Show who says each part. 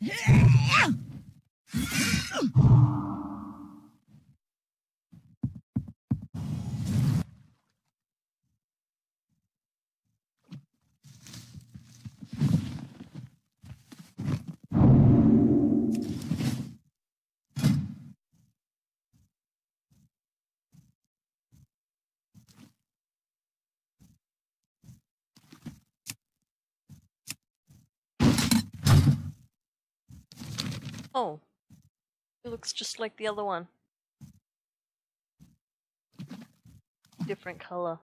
Speaker 1: Yeah! Oh. It looks just like the other one. Different color.